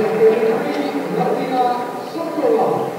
なぜだ?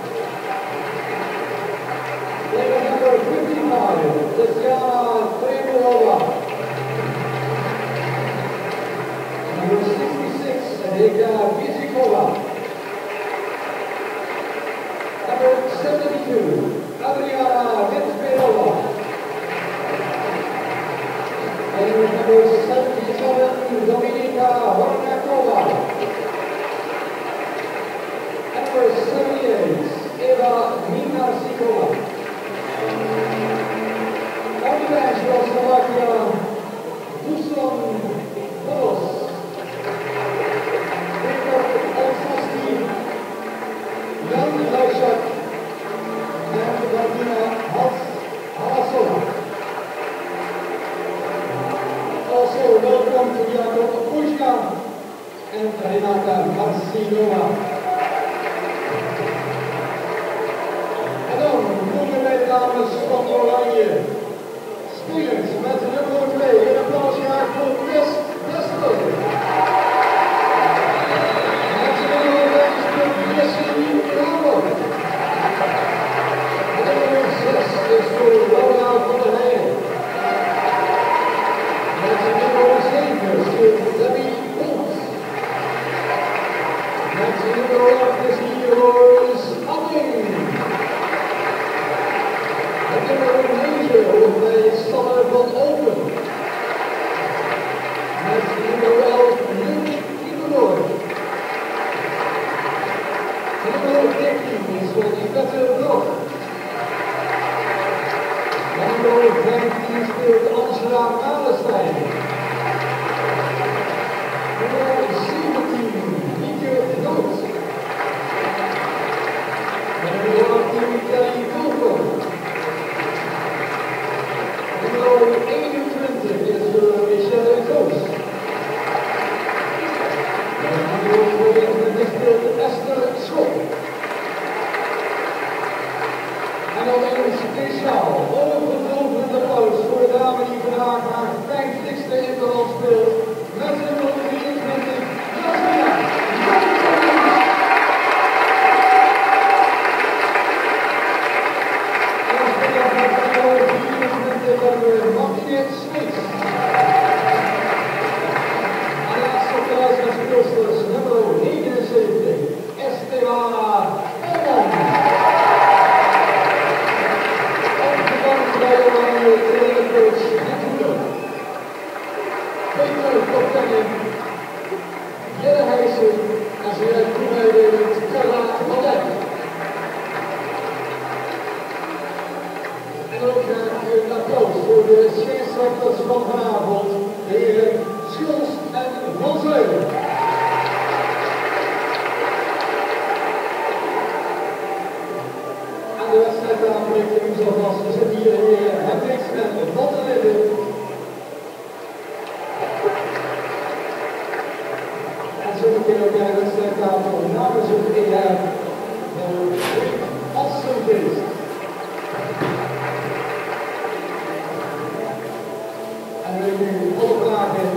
En nu, wil ik u opdragen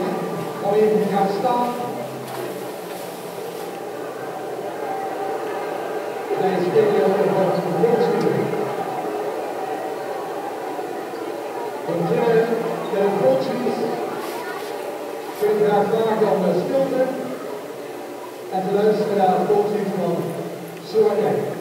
om even te gaan staan. Wij spelen over De voorstuur. Dan zullen de coaches kunnen graag vragen om de stilte en de luisteren naar de van Zorgen.